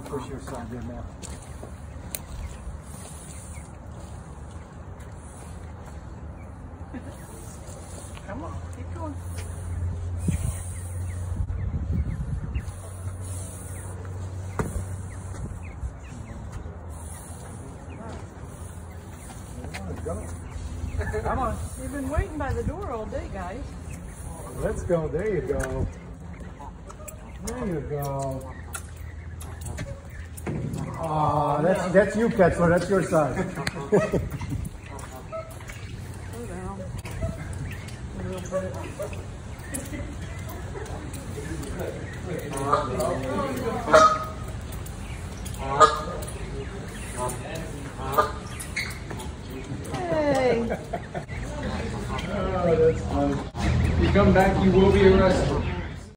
push your side there, Matt. Come on, keep going. Come on. You've been waiting by the door all day, guys. Let's go. There you go. There you go. Oh, that's that's you, Ketzler. That's your side. Slow down. A little bit. Hey. Oh, that's fun. If you come back, you will be arrested.